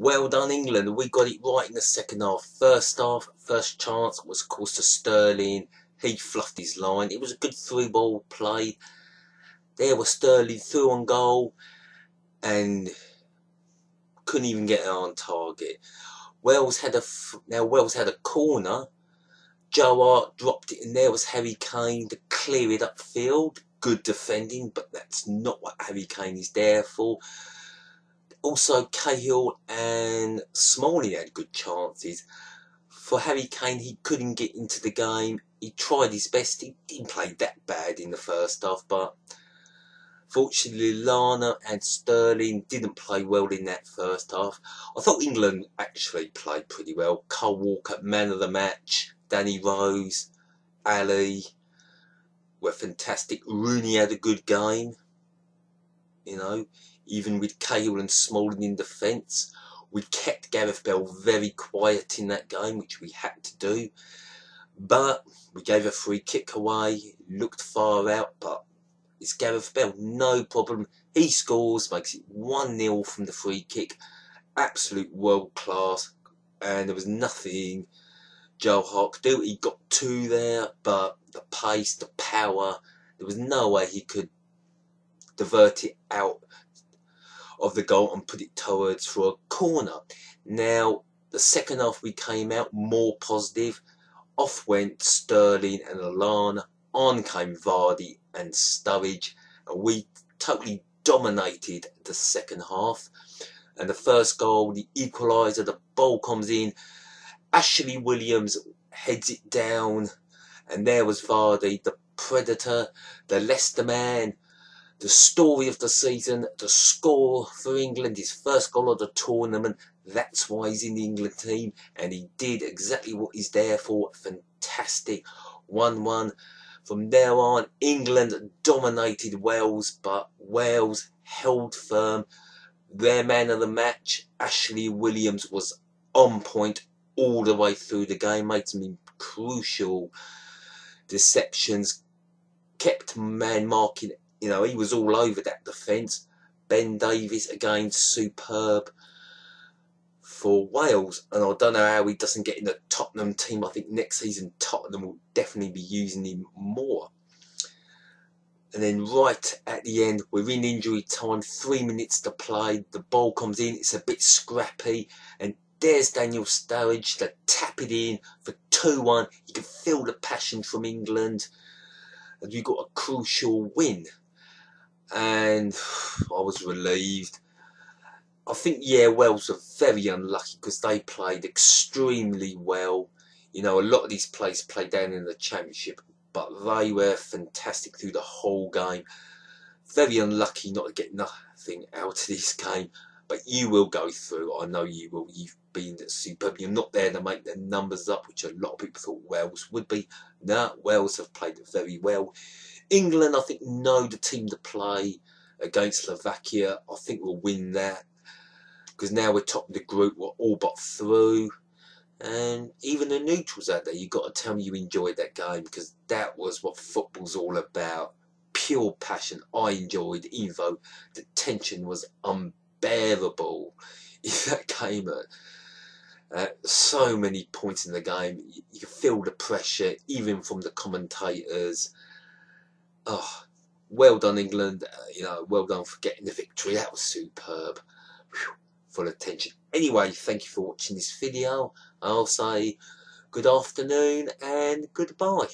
Well done, England. We got it right in the second half. First half, first chance was, of course, to Sterling. He fluffed his line. It was a good through ball play. There was Sterling through on goal and couldn't even get it on target. Wales had a now Wales had a corner. Joe Hart dropped it, and there was Harry Kane to clear it upfield. Good defending, but that's not what Harry Kane is there for also Cahill and Smalling had good chances. For Harry Kane, he couldn't get into the game. He tried his best. He didn't play that bad in the first half, but fortunately, Lallana and Sterling didn't play well in that first half. I thought England actually played pretty well. Kyle Walker, man of the match. Danny Rose, Alli were fantastic. Rooney had a good game. You know, even with Cahill and Smalling in defence. We kept Gareth Bale very quiet in that game, which we had to do. But we gave a free kick away, looked far out, but it's Gareth Bale, no problem. He scores, makes it 1 0 from the free kick. Absolute world class, and there was nothing Joe could do. He got two there, but the pace, the power, there was no way he could divert it out of the goal and put it towards for a corner. Now, the second half we came out more positive. Off went Sterling and Lallana. On came Vardy and Sturridge. And we totally dominated the second half. And the first goal, the equaliser, the ball comes in. Ashley Williams heads it down. And there was Vardy, the predator, the Leicester man, the story of the season, the score for England, his first goal of the tournament. That's why he's in the England team, and he did exactly what he's there for. Fantastic. 1 1. From there on, England dominated Wales, but Wales held firm. Their man of the match, Ashley Williams, was on point all the way through the game, made some crucial deceptions, kept man marking you know, he was all over that defence. Ben Davies, again, superb for Wales. And I don't know how he doesn't get in the Tottenham team. I think next season Tottenham will definitely be using him more. And then right at the end, we're in injury time, three minutes to play. The ball comes in, it's a bit scrappy. And there's Daniel Sturridge to tap it in for 2 1. You can feel the passion from England. And we got a crucial win and I was relieved. I think, yeah, Wales are very unlucky because they played extremely well. You know, a lot of these players played down in the Championship, but they were fantastic through the whole game. Very unlucky not to get nothing out of this game, but you will go through. I know you will. You've been superb. You're not there to make the numbers up, which a lot of people thought Wales would be. No, Wales have played very well. England, I think, know the team to play against Slovakia. I think we'll win that because now we're top of the group. We're all but through. And even the neutrals out there, you've got to tell me you enjoyed that game because that was what football's all about. Pure passion. I enjoyed, though the tension was unbearable in that game. Uh, so many points in the game. You, you feel the pressure, even from the commentators oh, well done England. Uh, you know, well done for getting the victory. That was superb. Whew, full attention. Anyway, thank you for watching this video. I'll say good afternoon and goodbye.